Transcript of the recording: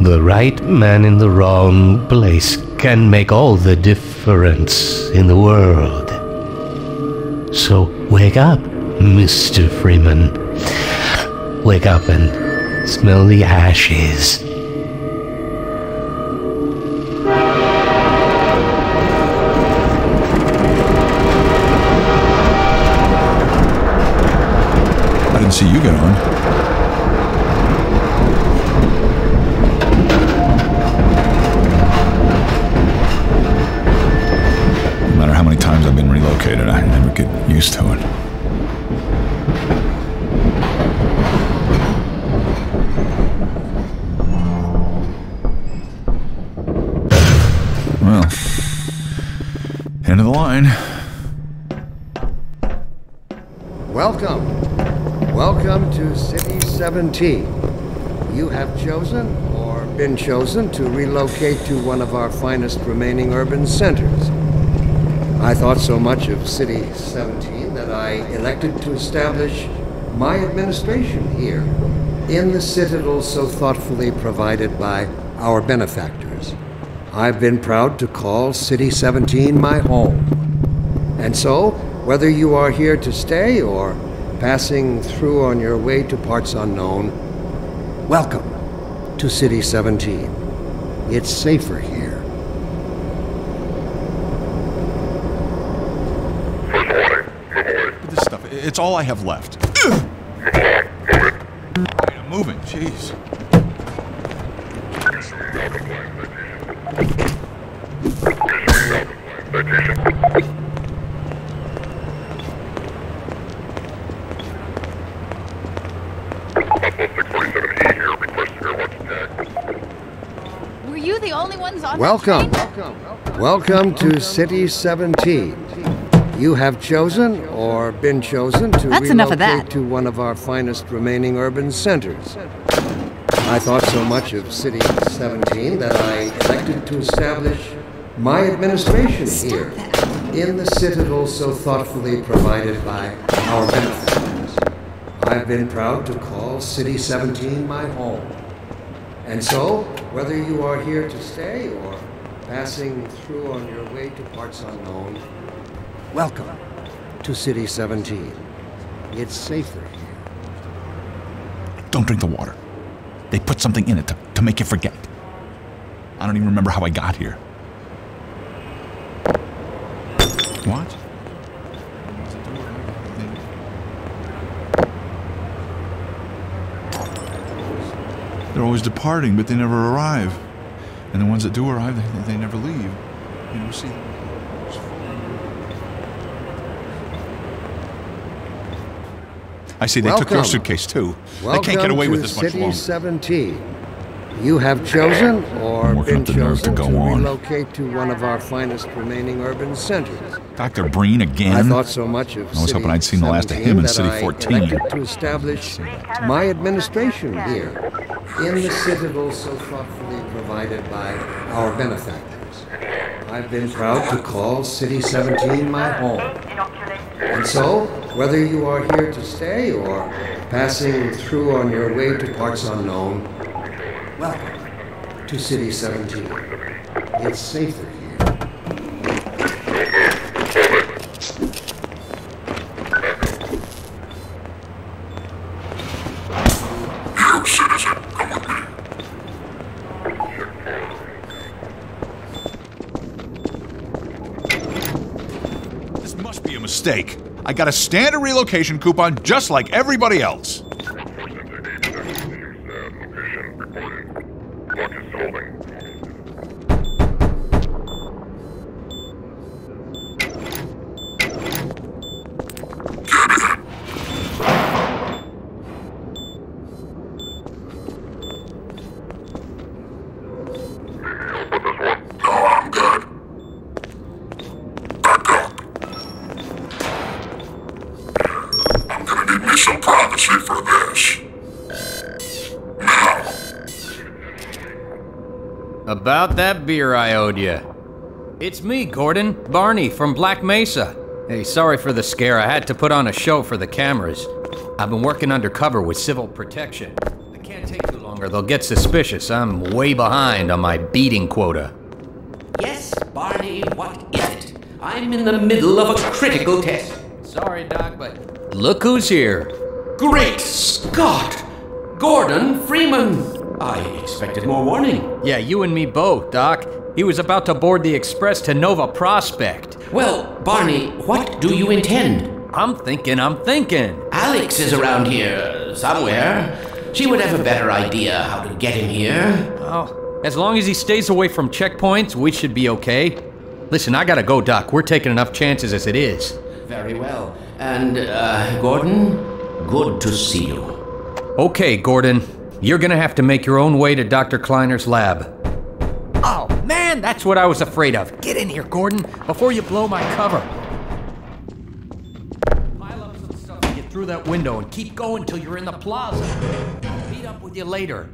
The right man in the wrong place can make all the difference in the world. So wake up, Mr. Freeman. Wake up and smell the ashes. I didn't see you get on. Used to it. Well, end of the line. Welcome. Welcome to City 17. You have chosen or been chosen to relocate to one of our finest remaining urban centers. I thought so much of City 17 that I elected to establish my administration here in the citadel so thoughtfully provided by our benefactors. I've been proud to call City 17 my home. And so, whether you are here to stay or passing through on your way to parts unknown, welcome to City 17. It's safer here. But this stuff, it's all I have left. Wait, I'm moving, jeez. Were you the only ones on Welcome. that train? Welcome to City 17. You have chosen or been chosen to That's enough of that. to one of our finest remaining urban centers. I thought so much of City 17 that I elected to establish my administration here in the citadel so thoughtfully provided by our benefactors. I've been proud to call City 17 my home. And so, whether you are here to stay or passing through on your way to parts unknown, welcome to City 17. It's safer here. Don't drink the water. They put something in it to, to make you forget. I don't even remember how I got here. What? They're always departing, but they never arrive. And the ones that do arrive, they, they never leave. You know, see. I see they took your suitcase too. Welcome they can't get away with this much City longer. 17. You have chosen or been up the nerve to chosen to, go on. relocate to one of our finest remaining urban centers. Dr. Breen again? I thought so much of I was hoping I'd seen the last of him in City I 14. elected to establish my administration here in the citadel so thoughtfully provided by our benefactors. I've been proud to call City 17 my home. And so, whether you are here to stay or passing through on your way to parts unknown, welcome to City 17. It's safer here. This must be a mistake. I got a standard relocation coupon just like everybody else. Some privacy for this. Now, About that beer I owed you. It's me, Gordon. Barney from Black Mesa. Hey, sorry for the scare. I had to put on a show for the cameras. I've been working undercover with civil protection. I can't take too long or they'll get suspicious. I'm way behind on my beating quota. Yes, Barney, what is it? I'm in the middle of a critical test. Sorry, Doc, but look who's here. Great Scott! Gordon Freeman! I expected more warning. Yeah, you and me both, Doc. He was about to board the express to Nova Prospekt. Well, Barney, what do you intend? I'm thinking, I'm thinking. Alyx is around here somewhere. She would have a better idea how to get him here. Oh, as long as he stays away from checkpoints, we should be okay. Listen, I gotta go, Doc. We're taking enough chances as it is. Very well. And, uh, Gordon, good to see you. Okay, Gordon. You're gonna have to make your own way to Dr. Kleiner's lab. Oh, man, that's what I was afraid of. Get in here, Gordon, before you blow my cover. Pile up some stuff and get through that window and keep going till you're in the plaza. I'll meet up with you later.